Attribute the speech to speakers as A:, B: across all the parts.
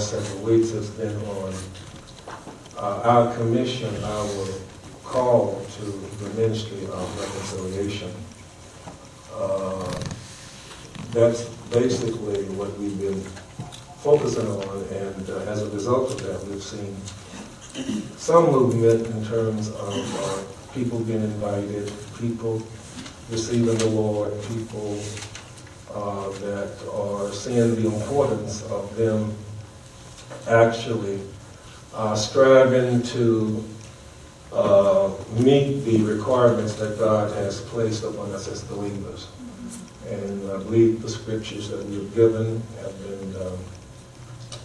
A: several weeks has been on uh, our commission, our call to the ministry of reconciliation. Uh, That's basically what we've been focusing on, and uh, as a result of that, we've seen some movement in terms of uh, people being invited, people receiving the Lord, people uh, that are seeing the importance of them actually uh, striving to uh, meet the requirements that God has placed upon us as believers. And I believe the scriptures that we have given have been um,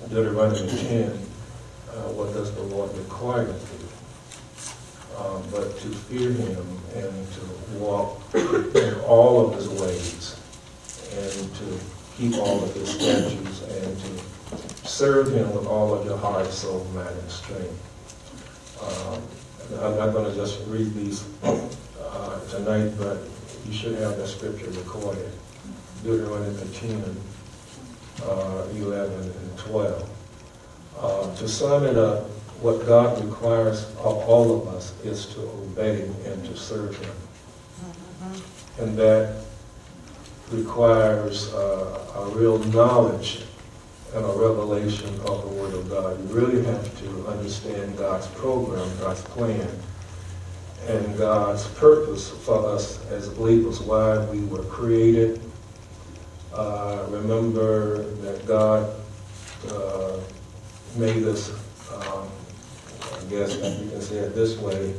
A: Deuteronomy 10. Uh, what does the Lord require of you? Uh, but to fear Him and to walk in all of His ways and to keep all of His statutes and to serve Him with all of your heart, soul, mind, and strength. Um, I'm not going to just read these uh, tonight, but you should have that scripture recorded. Deuteronomy 10, uh, 11, and 12. Uh, to sum it up, what God requires of all of us is to obey and to serve Him. And that requires uh, a real knowledge and a revelation of the Word of God. You really have to understand God's program, God's plan, and God's purpose for us as believers, why we were created. Uh, remember that God uh, made us, um, I guess you can say it this way,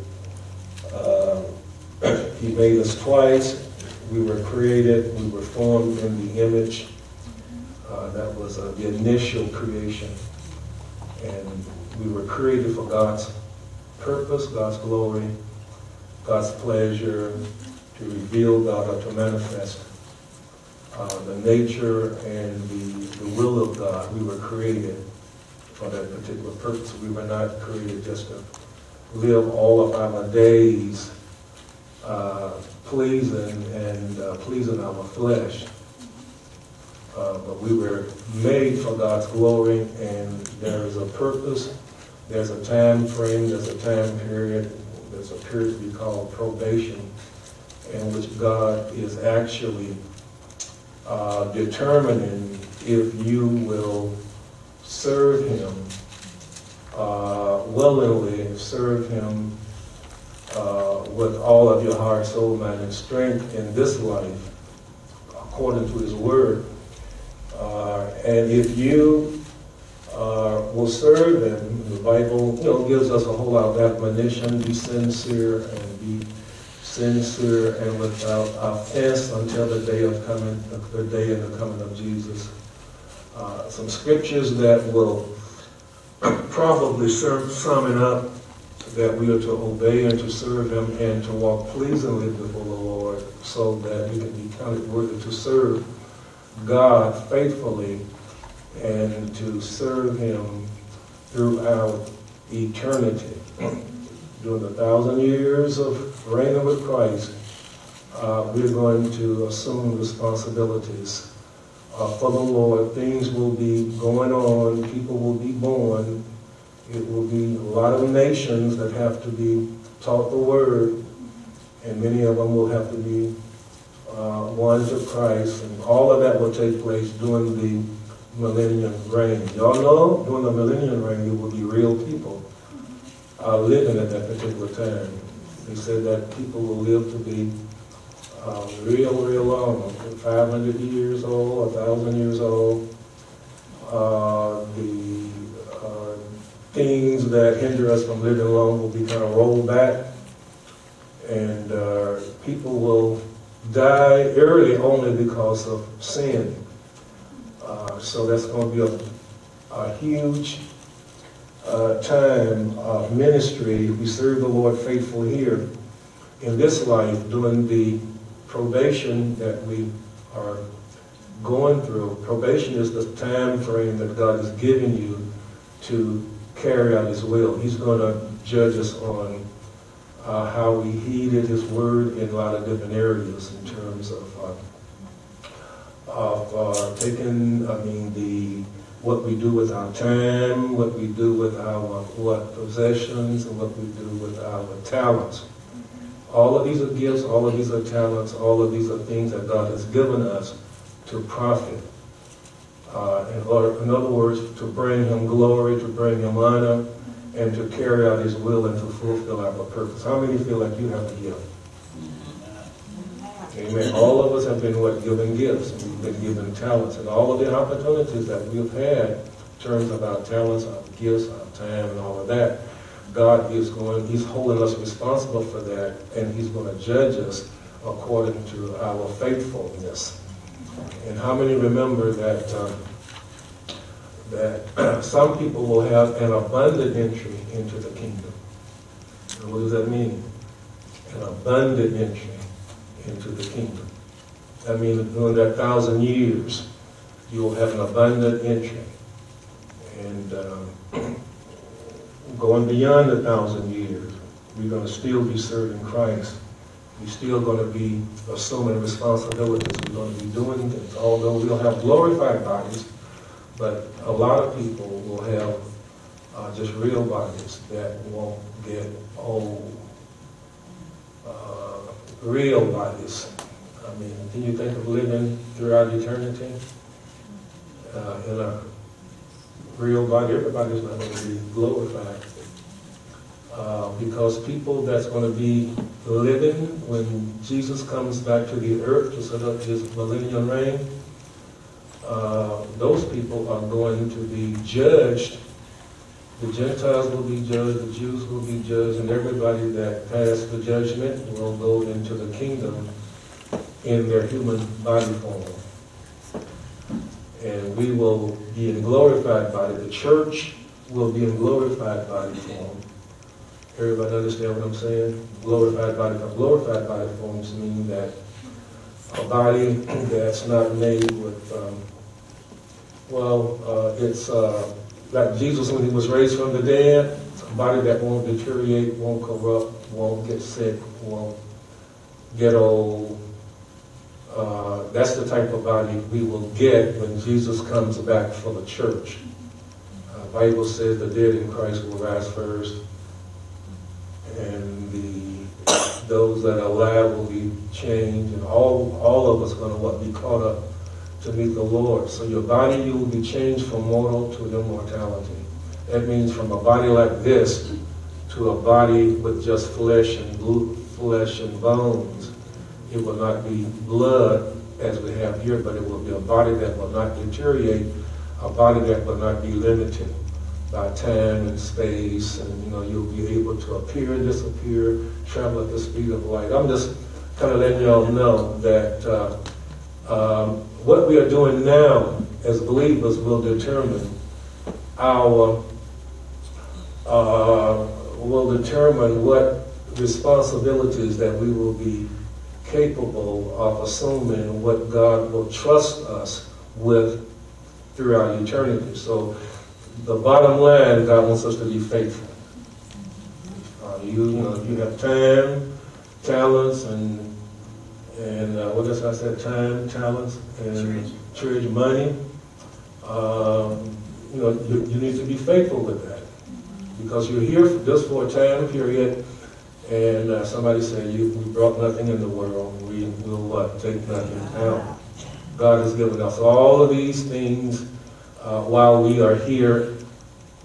A: uh, He made us twice. We were created, we were formed in the image that was uh, the initial creation. And we were created for God's purpose, God's glory, God's pleasure, to reveal God or to manifest uh, the nature and the, the will of God. We were created for that particular purpose. We were not created just to live all of our days uh, pleasing and uh, pleasing our flesh. Uh, but we were made for God's glory, and there is a purpose. There's a time frame. There's a time period. There's a period be called probation, in which God is actually uh, determining if you will serve Him uh, willingly, serve Him uh, with all of your heart, soul, mind, and strength in this life, according to His Word. Uh, and if you uh, will serve Him, the Bible you know, gives us a whole lot of admonition, be sincere and be sincere and without offense until the day of coming, the day and the coming of Jesus. Uh, some scriptures that will probably sum it up that we are to obey and to serve Him and to walk pleasingly before the Lord so that we can be counted worthy to serve God faithfully and to serve Him throughout eternity. During the thousand years of reigning with Christ, uh, we're going to assume responsibilities uh, for the Lord. Things will be going on, people will be born. It will be a lot of nations that have to be taught the Word, and many of them will have to be uh, won to Christ, and all of that will take place during the millennium reign. Y'all know during the millennium reign, there will be real people uh, living at that particular time. He said that people will live to be uh, real, real long, 500 years old, 1,000 years old. Uh, the uh, things that hinder us from living long will be kind of rolled back, and uh, people will die early only because of sin. Uh, so that's going to be a, a huge uh, time of ministry. We serve the Lord faithfully here in this life during the probation that we are going through. Probation is the time frame that God is giving you to carry out His will. He's going to judge us on uh, how we heeded His word in a lot of different areas in terms of uh, of uh, taking, I mean, the what we do with our time, what we do with our what possessions, and what we do with our talents. All of these are gifts, all of these are talents, all of these are things that God has given us to profit. Uh, in, order, in other words, to bring Him glory, to bring Him honor, and to carry out His will and to fulfill our purpose. How many feel like you have a gift? Amen. All of us have been what given gifts. We've been given talents, and all of the opportunities that we've had in terms of our talents, our gifts, our time, and all of that. God is going, He's holding us responsible for that, and He's going to judge us according to our faithfulness. And how many remember that um, that some people will have an abundant entry into the kingdom? What does that mean? An abundant entry into the kingdom. That means during that thousand years, you will have an abundant entry. And um, going beyond the thousand years, we're going to still be serving Christ. We're still going to be assuming responsibilities. We're going to be doing things, although we'll have glorified bodies, but a lot of people will have uh, just real bodies that won't get old. Uh, real bodies. I mean, can you think of living throughout eternity uh, in a real body? Everybody's not going to be glorified. Uh, because people that's going to be living when Jesus comes back to the earth to set up his millennial reign, uh, those people are going to be judged. The Gentiles will be judged, the Jews will be judged, and everybody that passed the judgment will go into the kingdom in their human body form. And we will be in glorified body. The church will be in glorified body form Everybody understand what I'm saying? Glorified body. form. Glorified body forms mean that a body that's not made with, um, well, uh, it's uh, like Jesus when he was raised from the dead, a body that won't deteriorate, won't corrupt, won't get sick, won't get old. Uh, that's the type of body we will get when Jesus comes back for the church. Uh, Bible says the dead in Christ will rise first and the those that are alive will be changed, and all all of us going to what be caught up to meet the Lord. So your body, you will be changed from mortal to immortality. That means from a body like this to a body with just flesh and blue, flesh and bones. It will not be blood as we have here, but it will be a body that will not deteriorate, a body that will not be limited by time and space, and you know you'll be able to appear and disappear, travel at the speed of light. I'm just kind of letting y'all know that uh, um, what we are doing now as believers will determine our uh, will determine what responsibilities that we will be capable of assuming, what God will trust us with throughout eternity. So the bottom line, God wants us to be faithful. Uh, you, you know, you have time, talents, and and uh, what else I said? Time, talents, and church money. Um, you know, you, you, need to be faithful with that because you're here for, just for a time period. And uh, somebody said, you, we brought nothing in the world. We will uh, take nothing out. God has given us all of these things uh, while we are here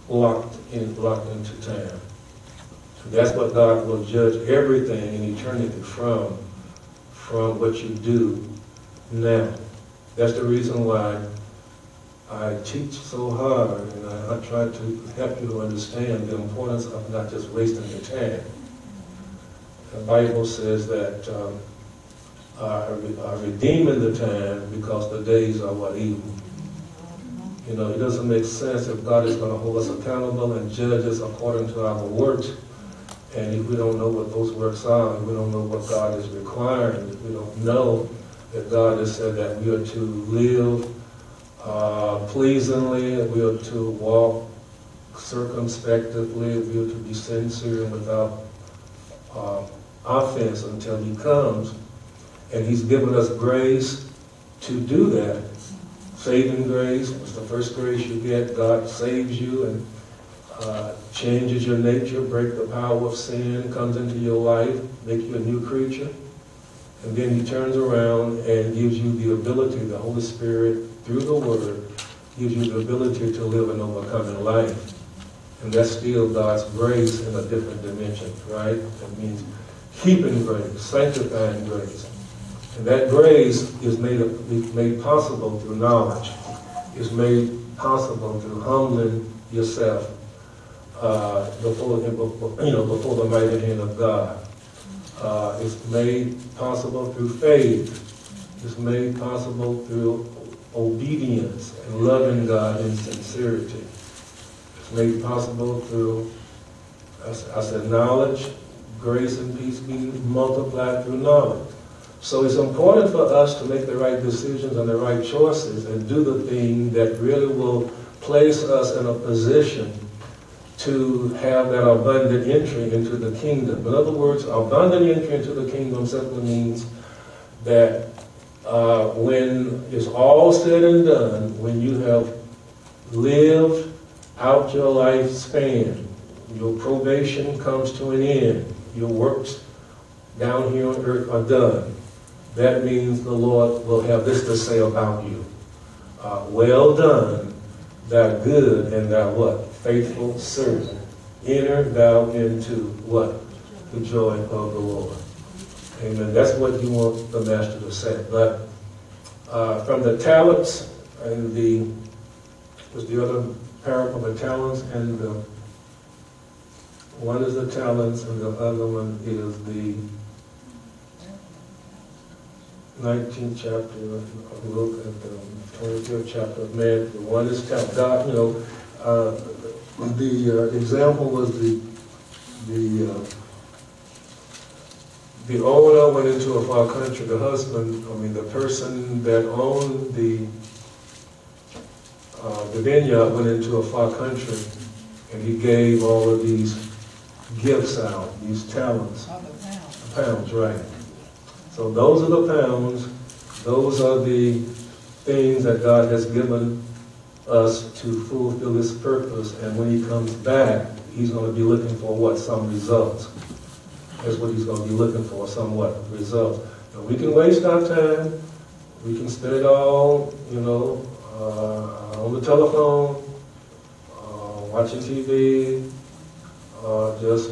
A: locked in, locked into time. So that's what God will judge everything in eternity from, from what you do now. That's the reason why I teach so hard, and I, I try to help you to understand the importance of not just wasting your time. The Bible says that um, are, are redeeming the time because the days are what evil. You know, it doesn't make sense if God is going to hold us accountable and judge us according to our works. And if we don't know what those works are, we don't know what God is requiring, we don't know that God has said that we are to live uh, pleasingly, we are to walk circumspectly, we are to be sincere and without uh, offense until He comes. And He's given us grace to do that saving grace was the first grace you get. God saves you and uh, changes your nature, break the power of sin, comes into your life, make you a new creature. And then he turns around and gives you the ability, the Holy Spirit, through the Word, gives you the ability to live an overcoming life. And that's still God's grace in a different dimension, right? That means keeping grace, sanctifying grace. And that grace is made, made possible through knowledge. Is made possible through humbling yourself uh, before, you know, before the mighty hand of God. Uh, it's made possible through faith. It's made possible through obedience and loving God in sincerity. It's made possible through, I said, knowledge, grace and peace being multiplied through knowledge. So it's important for us to make the right decisions and the right choices and do the thing that really will place us in a position to have that abundant entry into the kingdom. In other words, abundant entry into the kingdom simply means that uh, when it's all said and done, when you have lived out your lifespan, your probation comes to an end, your works down here on earth are done. That means the Lord will have this to say about you. Uh, well done, that good and that what? Faithful servant. Enter thou into what? The joy of the Lord. Amen. That's what you want the master to say. But uh, from the talents and the was the other parable the talents and the one is the talents and the other one is the 19th chapter of Luke and the 25th chapter of Matthew. The one is talent. God, you know, uh, the uh, example was the the uh, the owner went into a far country. The husband, I mean, the person that owned the uh, the vineyard went into a far country, and he gave all of these gifts out, these talents,
B: pounds.
A: pounds, right? So those are the pounds. Those are the things that God has given us to fulfill His purpose. And when He comes back, He's going to be looking for what? Some results. That's what He's going to be looking for, somewhat results. And we can waste our time. We can spend it all, you know, uh, on the telephone, uh, watching TV, uh, just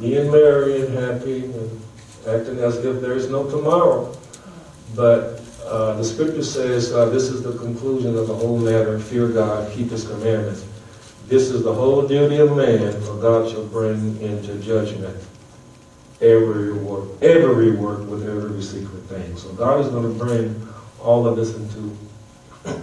A: being merry and happy and acting as if there is no tomorrow. But uh, the scripture says uh, this is the conclusion of the whole matter fear God, keep his commandments. This is the whole duty of man, for God shall bring into judgment every work, every work with every secret thing. So God is going to bring all of this into,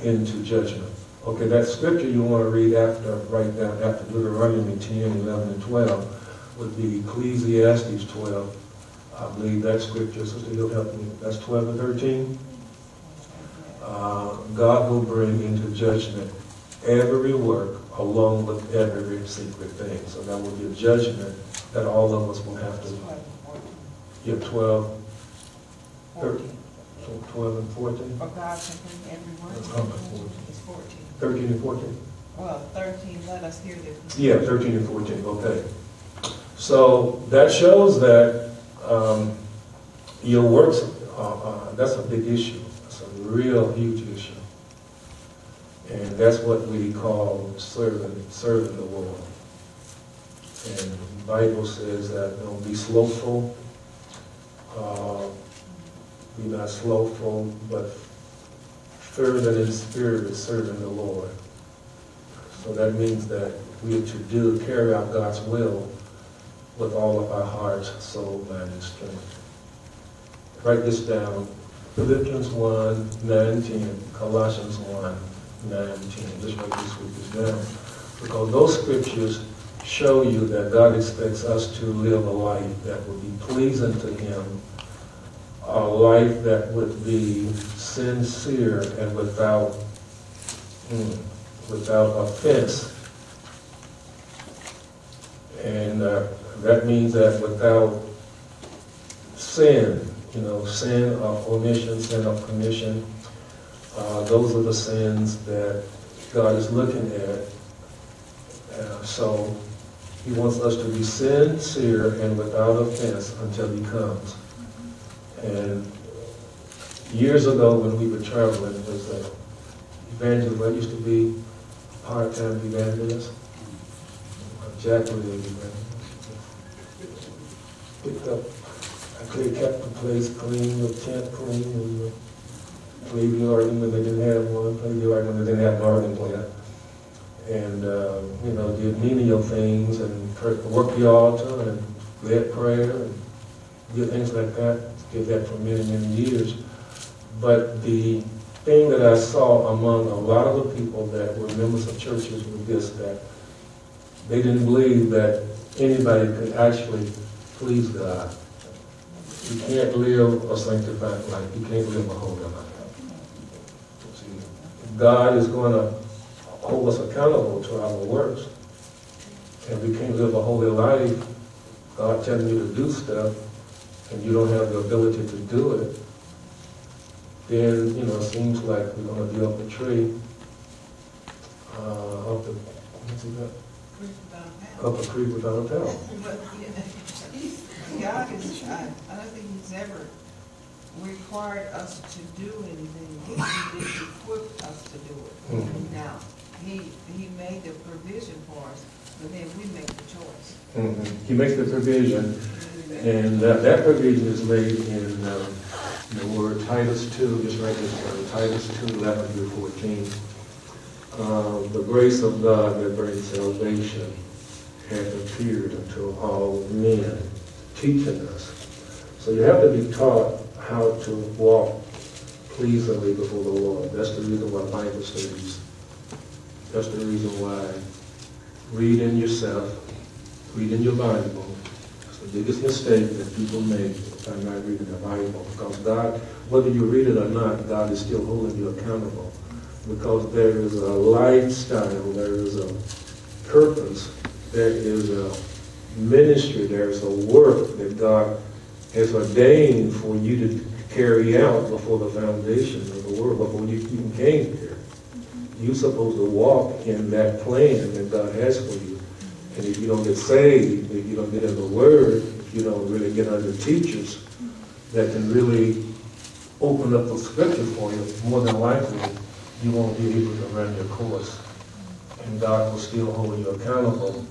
A: into judgment. Okay, that scripture you want to read after, write down after Deuteronomy 10, 11, and 12 would be Ecclesiastes 12. I believe that scripture, Sister, you'll help me. That's 12 and 13. Uh, God will bring into judgment every work along with every secret thing. So that will be a judgment that all of us will have to. Yeah, 12, 13, 12 and 14.
B: For God can bring every word.
A: That's how much, 14?
B: It's fourteen.
A: 13 and 14.
B: Well, thirteen, let us hear this.
A: Yeah, 13 and 14, okay. So that shows that um, your works, uh, uh, that's a big issue. Real huge issue. And that's what we call serving, serving the Lord. And the Bible says that don't be slothful, uh, be not slothful, but fervent in spirit is serving the Lord. So that means that we are to do, carry out God's will with all of our hearts, soul, mind, and strength. Write this down. Philippians 1, 9, 10, Colossians 1, 9, 10. Just write these scriptures down. Because those scriptures show you that God expects us to live a life that would be pleasing to Him, a life that would be sincere and without, mm, without offense. And uh, that means that without sin, you know, sin of omission, sin of commission, Uh, those are the sins that God is looking at. Uh, so He wants us to be sincere and without offense until He comes. And years ago, when we were traveling, was a evangelist. I used to be part-time evangelist. An evangelist. Picked up, could have kept the place clean, the tent clean, and the organ when they didn't have one, played the when they didn't have organ player. And, uh, you know, did menial things and worked the altar and led prayer and did things like that. Did that for many, many years. But the thing that I saw among a lot of the people that were members of churches was this, that they didn't believe that anybody could actually please God. You can't live a sanctified life. You can't live a holy life. See, God is going to hold us accountable to our works. And we can't live a holy life, God telling you to do stuff, and you don't have the ability to do it, then, you know, it seems like we're going to be up a tree, uh, up the, what's it got?
B: A paddle.
A: Up a creek without a paddle.
B: But, yeah, he's- God is, I, I don't think he's ever required us to do anything. He just equipped us to do it.
A: Mhm.
B: Now, he, he made the provision for us, but then we make the choice.
A: Mhm. He makes the provision, and that, that provision is made in, um, the word Titus two, just write this down, Titus two, eleven through fourteen. Uh, the grace of God that brings salvation has appeared unto all men, teaching us. So you have to be taught how to walk pleasingly before the Lord. That's the reason why Bible studies. That's the reason why reading yourself, reading your Bible, it's the biggest mistake that people make by not reading the Bible. Because God, whether you read it or not, God is still holding you accountable. Because there is a lifestyle, there is a purpose, there is a ministry, there is a work that God has ordained for you to carry out before the foundation of the world, before you even came here. Mm-hmm. You're supposed to walk in that plan that God has for you. And if you don't get saved, if you don't get in the Word, if you don't really get under teachers that can really open up the scripture for you, more than likely, you won't be able to run your course. And God will still hold you accountable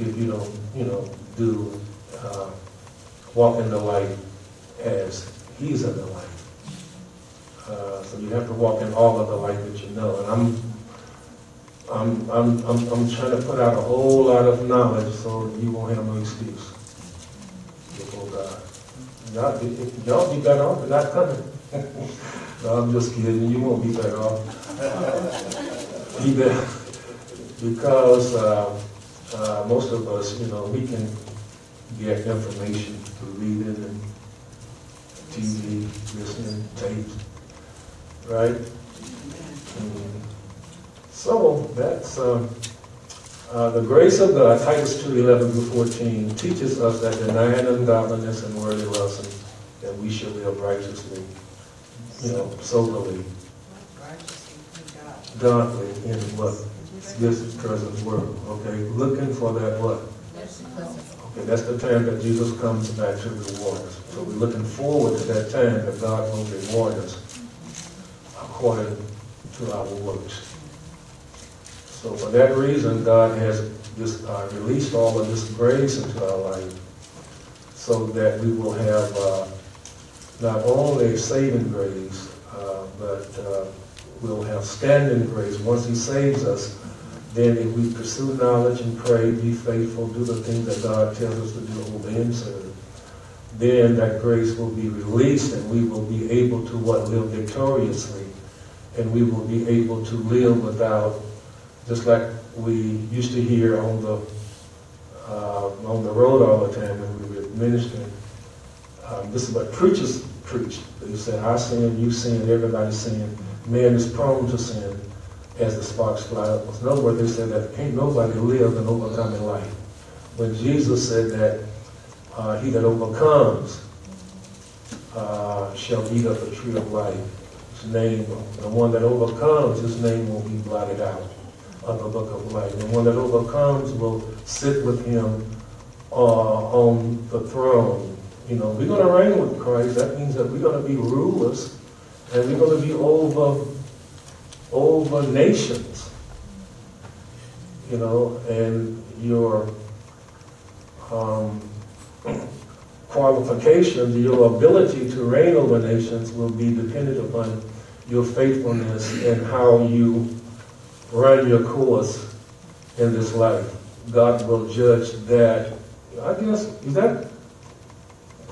A: if you don't, you know, do, uh, walk in the light as He's in the light. Uh, so you have to walk in all of the light that you know. And I'm, I'm, I'm, I'm, I'm trying to put out a whole lot of knowledge so you won't have no excuse before God. Y'all, be- y'all be better off not coming. no, I'm just kidding. You won't be better off. Be better. Because uh, uh, most of us, you know, we can get information through reading and TV, listening, tapes, right? Mm. So that's um, uh, the grace of God, Titus 2, 11 through 14, teaches us that denying ungodliness and worldly lust, that we should live righteously, you know, soberly,
B: Righteously to God.
A: godly in what this present world. Okay, looking for that what? Okay, that's the time that Jesus comes back to reward us. So we're looking forward to that time that God will reward us according to our works. So for that reason, God has this, uh, released all of this grace into our life so that we will have uh, not only saving grace, uh, but uh, we'll have standing grace. Once He saves us, then if we pursue knowledge and pray, be faithful, do the things that God tells us to do, obey and serve, then that grace will be released and we will be able to what? Live victoriously. And we will be able to live without, just like we used to hear on the, uh, on the road all the time when we were ministering. Um, this is what preachers preach. They say, I sin, you sin, everybody sin. Man is prone to sin as the sparks fly upwards. In other words, they said that ain't nobody live and overcome in life. When Jesus said that uh, he that overcomes uh, shall eat of the tree of life. his name, the one that overcomes, his name will be blotted out of the book of life. The one that overcomes will sit with him uh, on the throne. You know, we're going to reign with Christ. That means that we're going to be rulers and we're going to be over, over nations. You know, and your um, qualifications, your ability to reign over nations will be dependent upon your faithfulness and how you run your course in this life. God will judge that. I guess, is that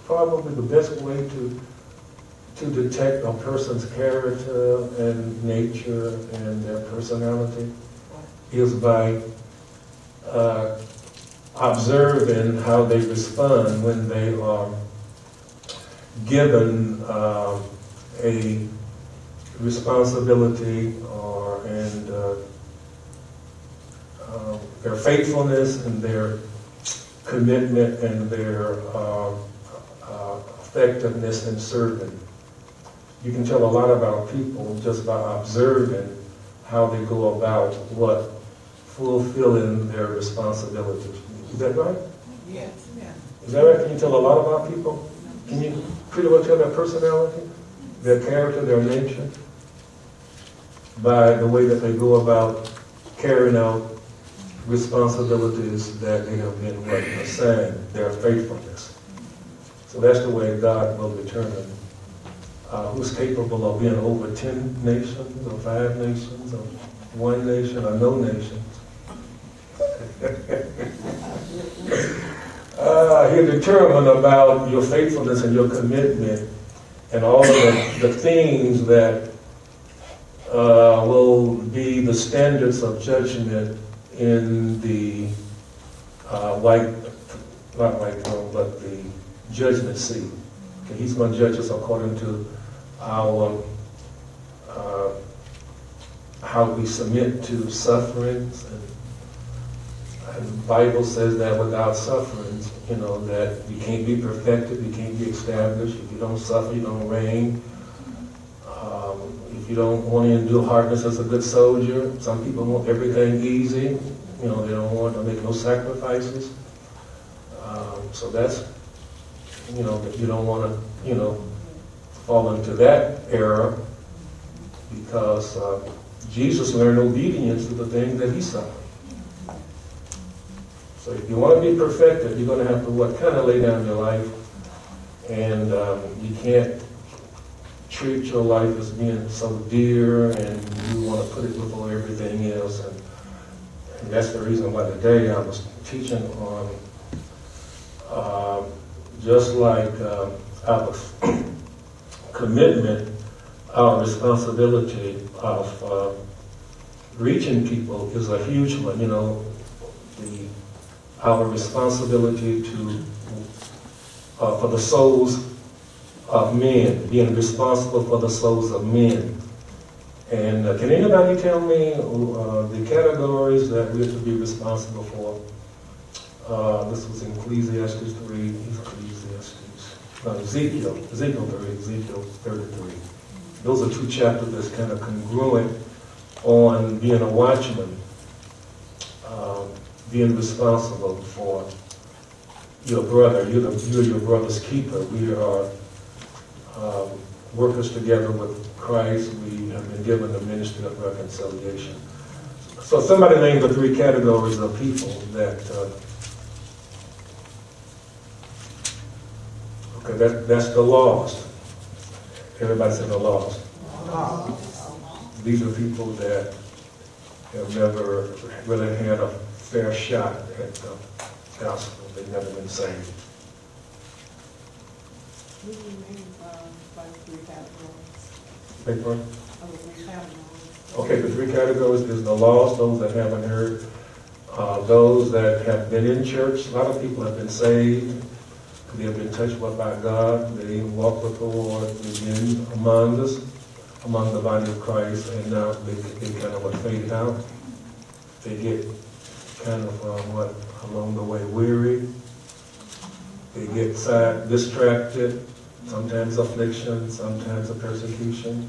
A: probably the best way to, to detect a person's character and nature and their personality? Is by uh, observing how they respond when they are given uh, a responsibility or and uh, uh, their faithfulness and their commitment and their uh, uh, effectiveness in serving. You can tell a lot about people just by observing how they go about what fulfilling their responsibilities. Is that right?
B: Yes, yeah.
A: Is that right? Can you tell a lot about people? Can you pretty well tell their personality, their character, their nature, by the way that they go about carrying out responsibilities that they have been what, assigned, their faithfulness. So that's the way God will determine uh, who's capable of being over 10 nations, or five nations, or one nation, or no nations. Uh, he'll determine about your faithfulness and your commitment and all the, the things that uh, will be the standards of judgment in the uh, white, not white throne, but the judgment seat. Okay, he's going to judge us according to our uh, how we submit to sufferings and and the Bible says that without sufferings, you know, that you can't be perfected, you can't be established. If you don't suffer, you don't reign. Um, if you don't want to endure hardness as a good soldier, some people want everything easy. You know, they don't want to make no sacrifices. Um, so that's, you know, you don't want to, you know, fall into that error because uh, Jesus learned obedience to the things that he suffered. So if you want to be perfected, you're going to have to what kind of lay down your life, and um, you can't treat your life as being so dear, and you want to put it before everything else, and, and that's the reason why today I was teaching on uh, just like uh, our commitment, our responsibility of uh, reaching people is a huge one. You know, the our responsibility to, uh, for the souls of men, being responsible for the souls of men. And uh, can anybody tell me uh, the categories that we're to be responsible for? Uh, this was in Ecclesiastes 3, Ecclesiastes, no, Ezekiel, Ezekiel 3, Ezekiel 33. Those are two chapters that's kind of congruent on being a watchman. Um, being responsible for your brother. You're, the, you're your brother's keeper. We are um, workers together with Christ. We have been given the ministry of reconciliation. So somebody named the three categories of people that. Uh, okay, that, that's the lost. Everybody said the lost. These are people that have never really had a fair shot at the gospel. They've never been saved. Okay, the three categories is the lost, those that haven't heard, uh, those that have been in church. A lot of people have been saved. They have been touched by God. They walk with the Lord. They've among us, among the body of Christ, and now they, they kind of fade out. They get kind of um, what along the way weary. They get sad, distracted, sometimes affliction, sometimes a persecution.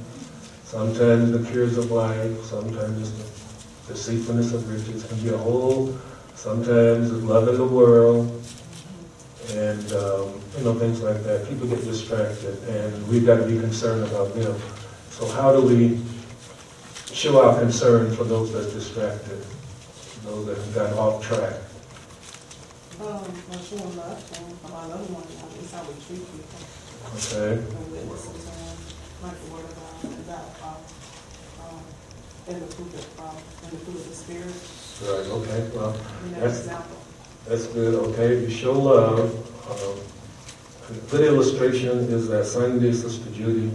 A: Sometimes the cares of life, sometimes the deceitfulness of riches can be a whole, sometimes in the world, and, um, you know, things like that. People get distracted, and we've got to be concerned about them. So how do we show our concern for those that are distracted, those that have gotten off track?
C: Um, showing love, and another one, is how we treat people,
A: Okay?
C: and witnesses, and like the word of God, about, um, and the fruit of, um, and the fruit of the spirit,
A: Right, okay, well,
C: you know,
A: That's-
C: example.
A: That's good, okay, you show love. Um, A good illustration is that Sunday Sister Judy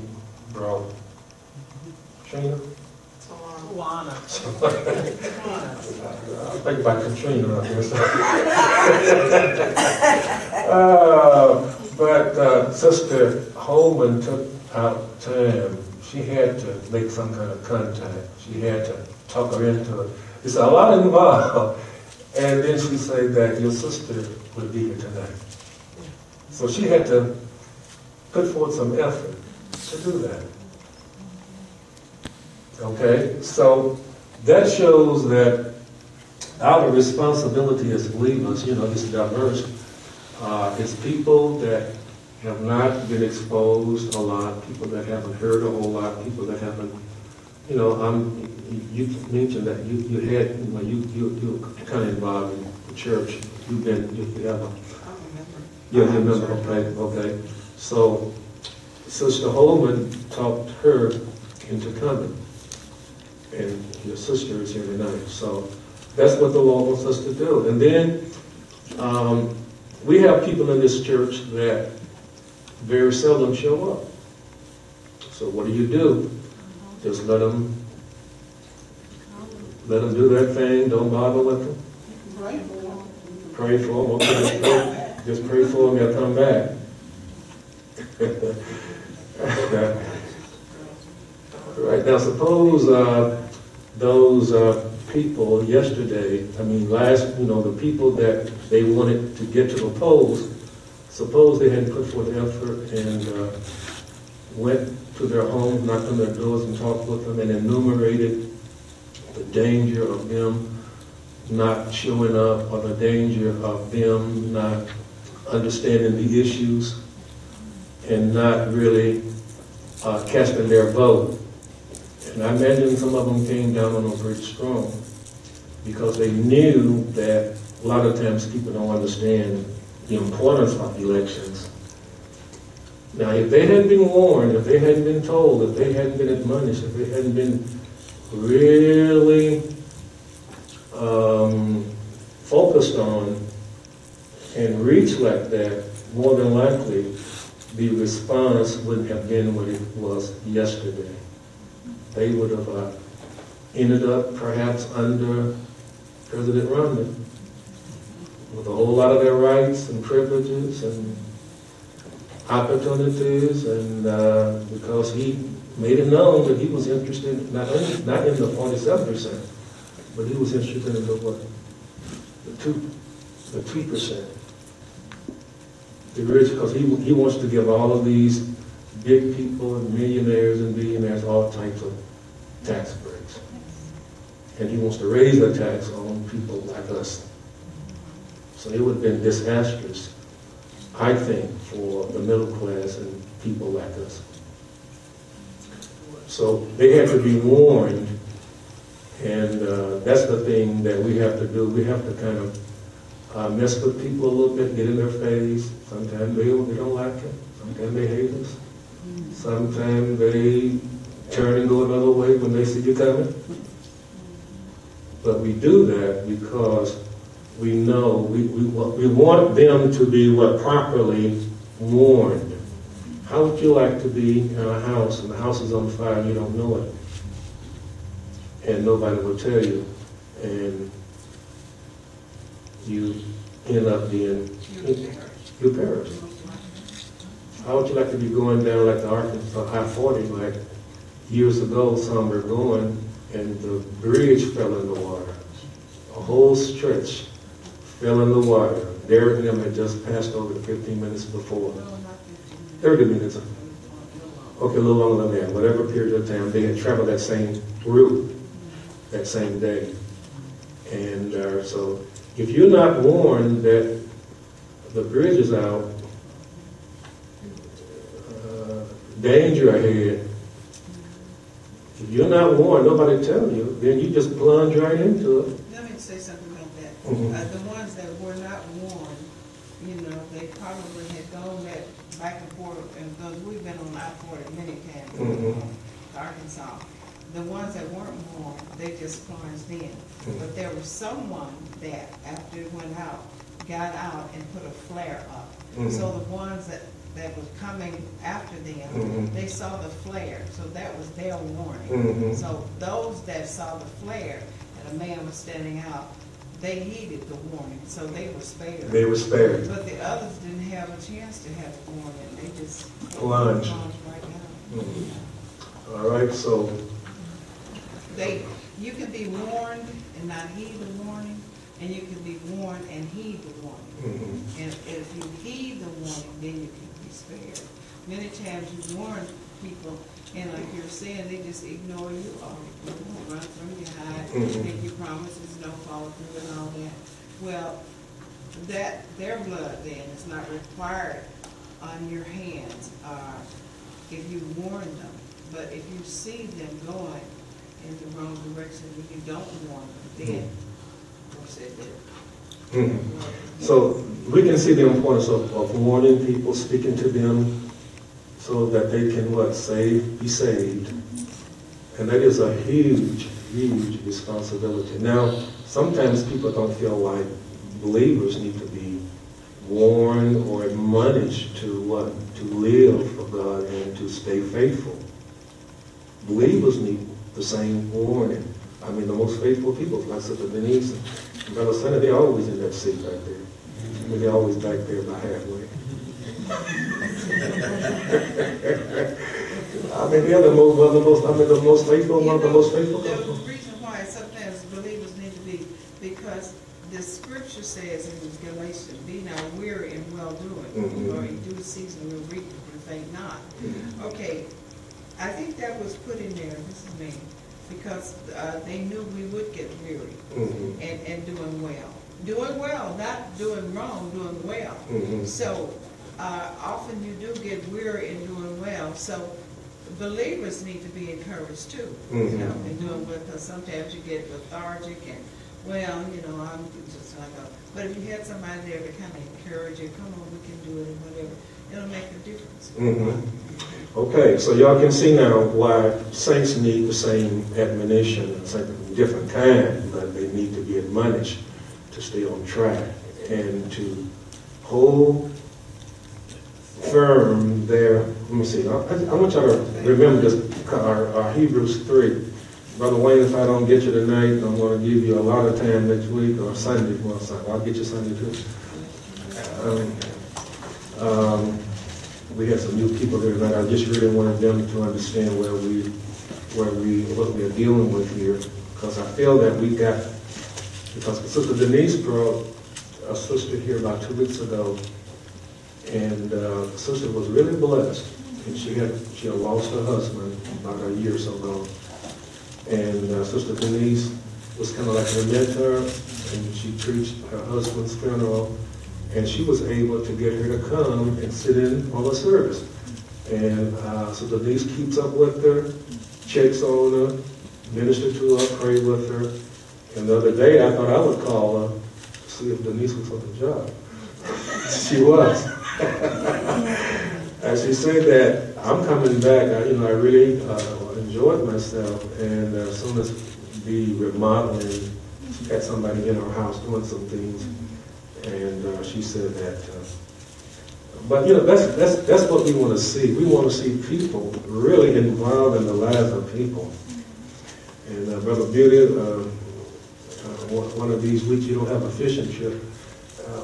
A: brought Katrina.
C: Juana.
A: I think about Katrina, I guess. Uh, But uh, Sister Holman took out time, she had to make some kind of contact, she had to talk her into it. It's a lot involved. And then she said that your sister would be here tonight. So she had to put forth some effort to do that. Okay, so that shows that our responsibility as believers, you know, is diverse. Uh, it's people that have not been exposed a lot, people that haven't heard a whole lot, people that haven't, you know, um, you you mentioned that you, you had, you know, you, you, you're kind of involved in the church. You've been, you you have a
C: I remember.
A: yeah, you remember, okay, okay. So Sister Holman talked her into coming. And your sister is here tonight. So that's what the Lord wants us to do. And then, um, we have people in this church that very seldom show up. So what do you do? Just let them, let them do their thing, don't bother with them.
C: Pray for them.
A: Pray for them, okay, just pray for them, they'll come back. Right, now suppose, uh, those, uh, people yesterday, I mean, last, you know, the people that they wanted to get to the polls, suppose they had put forth effort and, uh, went to their homes, knocked on their doors and talked with them and enumerated the danger of them not showing up or the danger of them not understanding the issues and not really uh, casting their vote. And I imagine some of them came down on them pretty strong because they knew that a lot of times people don't understand the importance of elections. Now, if they hadn't been warned, if they hadn't been told, if they hadn't been admonished, if they hadn't been really um, focused on and like that, more than likely, the response wouldn't have been what it was yesterday. They would have uh, ended up perhaps under President Romney with a whole lot of their rights and privileges and opportunities, and uh, because he made it known that he was interested not only not in the forty-seven percent, but he was interested in the what, the two, the two percent. The rich, because he he wants to give all of these big people and millionaires and billionaires all types of tax breaks, and he wants to raise the tax on people like us. So it would have been disastrous, I think, for the middle class and people like us. So they have to be warned, and uh, that's the thing that we have to do. We have to kind of uh, mess with people a little bit, get in their face. Sometimes they, they don't like it. Sometimes they hate us. Sometimes they turn and go another way when they see you coming. But we do that because we know, we, we, want- we want them to be what properly warned. How would you like to be in a house and the house is on fire and you don't know it? And nobody will tell you, and you end up being, you perish. How would you like to be going down like the Arkansas I-40, like years ago, some were going, and the bridge fell in the water. A whole stretch fell in the water. Derek and them had just passed over 15 minutes before. 30 minutes. Okay, a little longer than that, whatever period of time, they had traveled that same route, that same day. And uh, so, if you're not warned that the bridge is out, uh, danger ahead, if you're not warned, nobody tell you, then you just plunge right into it.
B: Let me say something about that.
A: Mhm.
B: Uh, the ones that were not warned, you know, they probably had gone that back and forth, and because we've been on I forty many times,
A: Mhm.
B: Arkansas. The ones that weren't warned, they just plunged in. But there was someone that, after it went out, got out and put a flare up.
A: Mhm.
B: So the ones that, that was coming after them,
A: Mhm.
B: they saw the flare, so that was their warning. So those that saw the flare and a man was standing out, they heeded the warning, so they were spared.
A: They were spared.
B: But the others didn't have a chance to have a warning, they just.
A: Plunged.
B: right down.
A: Mhm. All right, so,
B: They, you can be warned and not heed the warning, and you can be warned and heed the warning.
A: mhm.
B: And if you heed the warning, then you can be spared. Many times you warn people, and like you're saying, they just ignore you, or run from you, hide,
A: Mhm.
B: make you promises, no follow through and all that. Well, that, their blood then is not required on your hands, uh, if you warn them. But if you see them going in the wrong direction, and you don't warn them, then, what's it do?
A: Mhm. So we can see the importance of, of warning people, speaking to them, so that they can what save, be saved, and that is a huge, huge responsibility. Now, sometimes people don't feel like believers need to be warned or admonished to what to live for God and to stay faithful. Believers need the same warning. I mean, the most faithful people, like Sister Denise and Brother Sonny, they're always in that seat right there. I mean, they're always back there by halfway. I mean, they're the most, one of the most, I mean, the most faithful, one of the most faithful
B: The
A: couple.
B: reason why sometimes believers need to be, because the scripture says in Galatians, be not weary in well doing,
A: Mhm.
B: or in due season we'll reap if you faint not. Okay, I think that was put in there, this is me, because uh, they knew we would get weary
A: Mhm.
B: and, and doing well. Doing well, not doing wrong, doing well.
A: Mhm.
B: So, uh, often you do get weary in doing well, so believers need to be encouraged too, you
A: Mhm.
B: know, in doing well, because sometimes you get lethargic and, well, you know, I'm just like, a but if you had somebody there to kind of encourage you, come on, we can do it, and whatever, it'll make a difference.
A: Mhm. Okay, so y'all can see now why saints need the same admonition, it's like a different kind, but they need to be admonished to stay on track and to hold firm there. let me see, I, I want y'all to remember this, our, our Hebrews 3. Brother Wayne, if I don't get you tonight, I'm gonna give you a lot of time next week or Sunday, well, Sunday, I'll get you Sunday too. Um, um, we had some new people there tonight. I just really wanted them to understand where we, where we, what we are dealing with here. Because I feel that we got, because Sister Denise brought a sister here about two weeks ago. And uh, the sister was really blessed. And she had, she had lost her husband about a year or so ago. And uh, Sister Denise was kind of like her mentor. And she preached her husband's funeral. And she was able to get her to come and sit in on the service. And uh, so Denise keeps up with her, checks on her, minister to her, pray with her. And the other day, I thought I would call her, to see if Denise was on the job. she was. and she said that I'm coming back. I, you know, I really uh, enjoyed myself. And uh, as soon as the remodeling, had somebody in our house doing some things. And uh, she said that, uh, but you know, that's, that's, that's what we want to see. We want to see people really involved in the lives of people. And uh, Brother Beauty, uh, uh, one of these weeks you don't have a fishing trip,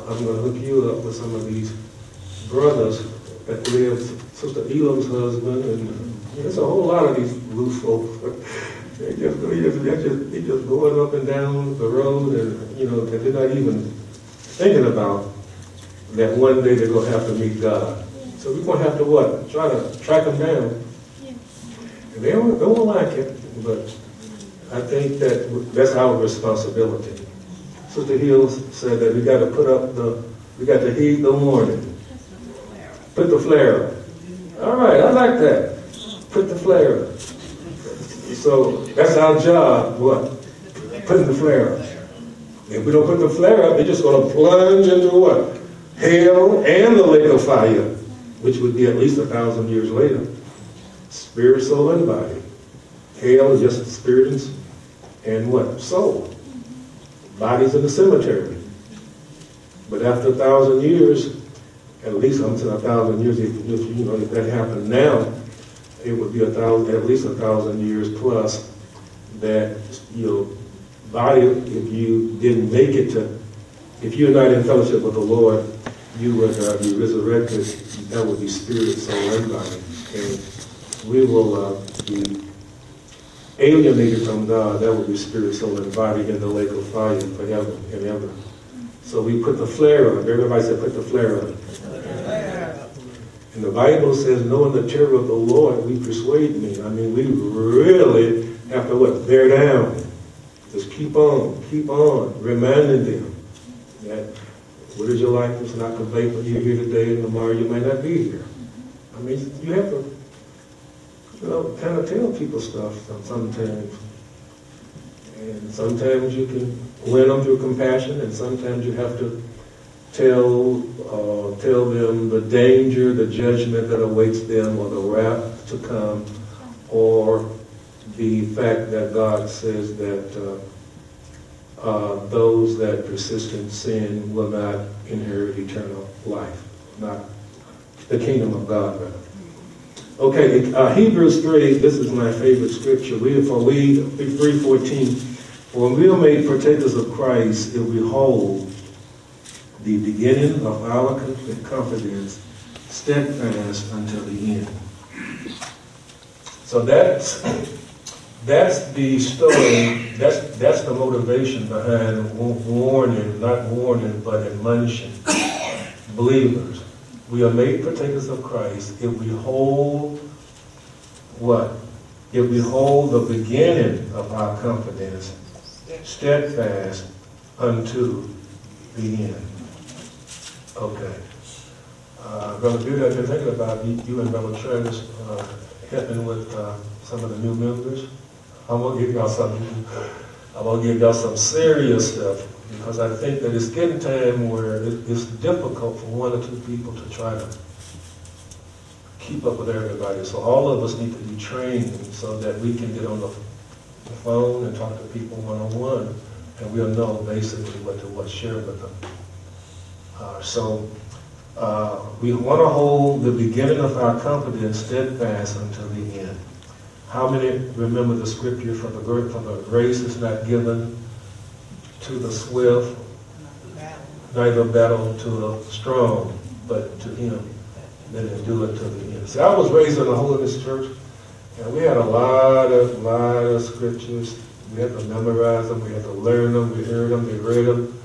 A: I'm going to hook you up with some of these brothers that live, Sister Elam's husband, and uh, there's a whole lot of these loose folks. They just, they just, they just, they just going up and down the road, and you know, and they're not even thinking about that one day they're gonna have to meet God. So we're gonna have to what? Try to track them down They don't, they don't like it, but I think that that's our responsibility. Sister Hills said that we got to put up the, we got to heed the warning. Put the flare up. All right, I like that. Put the flare up. So that's our job, what? Putting the flare up. If we don't put the flare up, they're just going to plunge into what? Hell and the lake of fire, which would be at least a thousand years later. Spirit, soul, and body. Hell is just spirit and, and what? Soul. Bodies in the cemetery. But after a thousand years, at least until a thousand years, if, you know if that happened now, it would be a thousand, at least a thousand years plus that your body, if you didn't make it to, if you're not in fellowship with the Lord, you would uh, be resurrected. That would be spirit, soul, and body. And we will uh, be alienated from God. That would be spirit, soul, and body in the lake of fire forever and ever. So we put the flare on. Everybody said, put the flare up. And the Bible says, knowing the terror of the Lord, we persuade me. I mean, we really have to what? Bear down. Just keep on, keep on, reminding them that what is your life is not conveyed when you're here today and tomorrow you may not be here. I mean, you have to, you know, kind of tell people stuff sometimes. And sometimes you can win them through compassion, and sometimes you have to tell uh, tell them the danger, the judgment that awaits them, or the wrath to come, or the fact that God says that uh, uh, those that persist in sin will not inherit eternal life, not the kingdom of God. Rather. Okay, uh, Hebrews 3, this is my favorite scripture. We, for we, 3.14, for when we are made partakers of Christ, if we hold the beginning of our confidence steadfast until the end. So that's that's the story. That's that's the motivation behind warning, not warning, but admonishing believers. We are made partakers of Christ if we hold what? If we hold the beginning of our confidence steadfast unto the end. Okay. Uh, Brother Beauty, I've been thinking about you, and Brother Travis uh, helping with uh, some of the new members. I'm gonna give y'all some. I'm gonna give y'all some serious stuff because I think that it's getting time where it, it's difficult for one or two people to try to keep up with everybody. So all of us need to be trained so that we can get on the, the phone and talk to people one on one, and we'll know basically what to what share with them. Uh, so uh, we want to hold the beginning of our confidence steadfast until the end. How many remember the scripture for the, for the grace is not given to the swift, neither battle to the strong, but to him that endureth to the end. See, I was raised in a holiness church, and we had a lot of, lot of scriptures. We had to memorize them, we had to learn them, we heard them, we read them.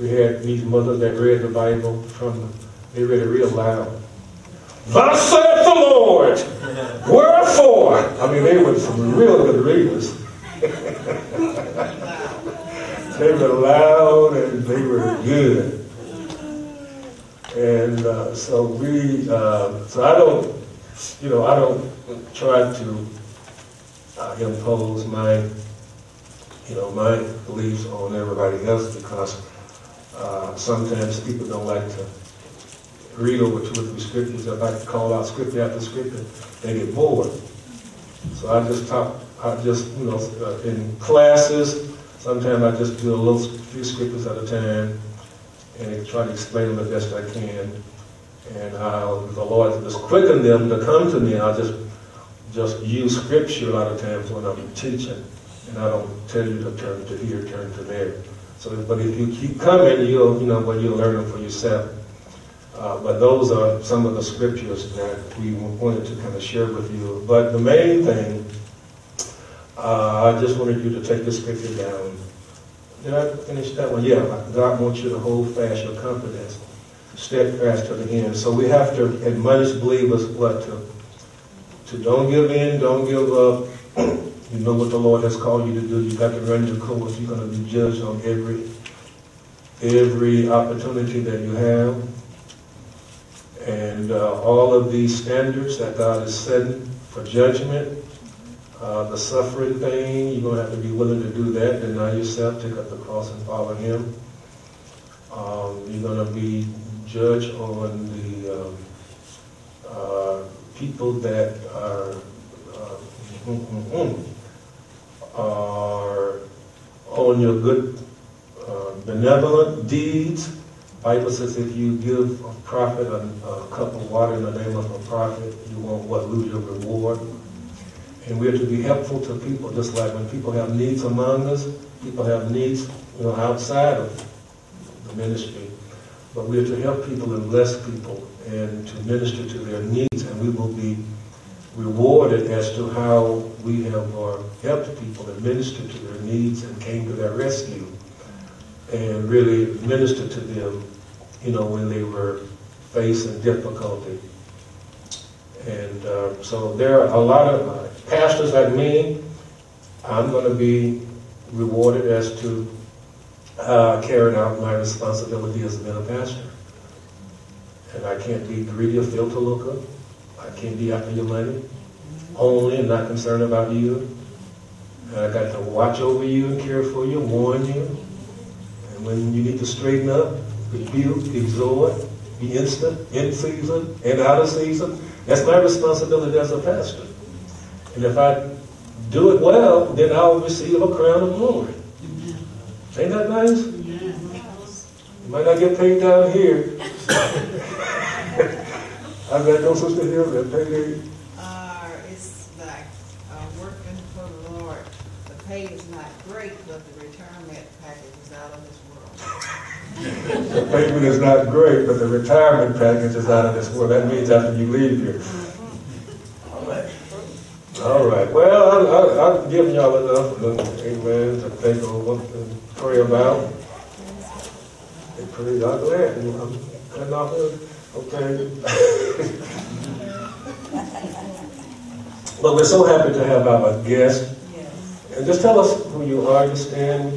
A: We had these mothers that read the Bible from, the, they read it real loud. Thus saith the Lord, wherefore? I mean, they were some real good readers. they were loud and they were good. And uh, so we, uh, so I don't, you know, I don't try to uh, impose my, you know, my beliefs on everybody else because uh, sometimes people don't like to read over two or three scriptures. If I call out scripture after scripture, they get bored. So I just talk, I just, you know, uh, in classes, sometimes I just do a little few scriptures at a time and try to explain them the best I can. And I'll, the Lord just quicken them to come to me. I'll just just use scripture a lot of times when I'm teaching. And I don't tell you to turn to here, turn to there. So, but if you keep coming, you'll, you know, well, you'll learn them for yourself. Uh, but those are some of the scriptures that we wanted to kind of share with you. But the main thing, uh, I just wanted you to take this scripture down. Did I finish that one? Yeah, God wants you to hold fast your confidence, steadfast to the end. So we have to admonish believers what to to don't give in, don't give up. You know what the Lord has called you to do. You got to run your course. You're going to be judged on every every opportunity that you have. And uh, all of these standards that God is setting for judgment, uh, the suffering thing, you're going to have to be willing to do that, deny yourself, take up the cross and follow Him. Um, you're going to be judged on the um, uh, people that are, uh, mm, mm, mm, are on your good uh, benevolent deeds. Bible says if you give a prophet a, a cup of water in the name of a prophet, you won't what lose your reward. And we're to be helpful to people, just like when people have needs among us, people have needs, you know, outside of the ministry. But we're to help people and bless people and to minister to their needs, and we will be rewarded as to how we have uh, helped people and ministered to their needs and came to their rescue and really ministered to them, you know, when they were facing difficulty. And uh, so there are a lot of uh, pastors like me. I'm going to be rewarded as to uh, carrying out my responsibility as a pastor. And I can't be greedy or feel to look looker. I can't be after your money only and not concerned about you. And I got to watch over you and care for you, warn you. And when you need to straighten up, rebuke, exhort, be instant, in season and out of season, that's my responsibility as a pastor. And if I do it well, then I'll receive a crown of glory. Ain't that nice? You might not get paid down here. I've got no sister here that pay their
B: Uh, it's like, uh, working for the Lord, the pay is not great, but the retirement package is out of this world.
A: The payment is not great, but the retirement package is out of this world. That means after you leave here. All right. All right. well, I- I- I've given y'all enough, uh, amen, to think over and pray about. And pray God glad, and I'm cutting off here, okay? But we're so happy to have our guest,
C: Yes.
A: and just tell us who you are, you stand,